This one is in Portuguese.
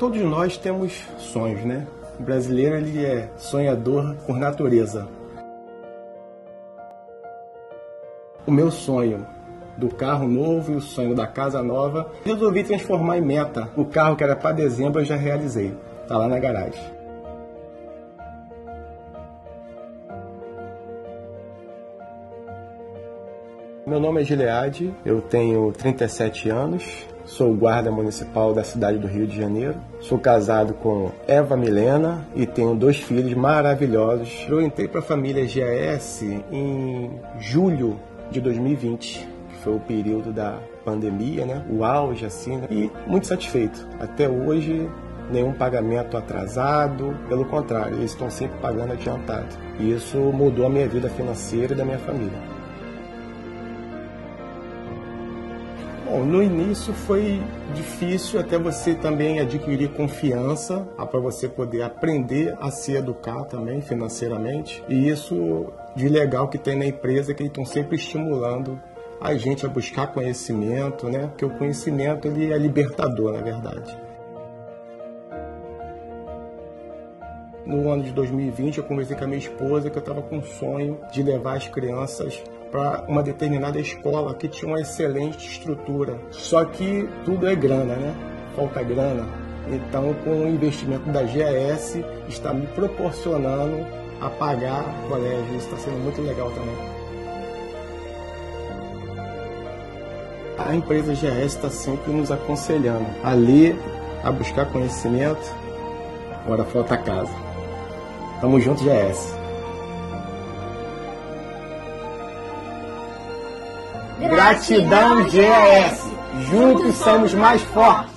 Todos nós temos sonhos, né? O brasileiro ele é sonhador por natureza. O meu sonho do carro novo e o sonho da casa nova, resolvi transformar em meta. O carro que era para dezembro eu já realizei. Tá lá na garagem. Meu nome é Gileade, eu tenho 37 anos, sou guarda municipal da cidade do Rio de Janeiro. Sou casado com Eva Milena e tenho dois filhos maravilhosos. Eu entrei para a família GAS em julho de 2020, que foi o período da pandemia, né? O auge assim, né? e muito satisfeito. Até hoje nenhum pagamento atrasado, pelo contrário, eles estão sempre pagando adiantado. E isso mudou a minha vida financeira e da minha família. Bom, no início foi difícil até você também adquirir confiança, para você poder aprender a se educar também financeiramente. E isso de legal que tem na empresa que eles estão sempre estimulando a gente a buscar conhecimento, né? Porque o conhecimento ele é libertador, na verdade. No ano de 2020, eu conversei com a minha esposa que eu estava com um sonho de levar as crianças para uma determinada escola que tinha uma excelente estrutura. Só que tudo é grana, né? Falta grana. Então, com o investimento da GAS, está me proporcionando a pagar o colégio. Isso está sendo muito legal também. A empresa GAS está sempre nos aconselhando a ler, a buscar conhecimento. Agora falta casa. Tamo junto, GAS. Gratidão GAS. Juntos somos mais fortes.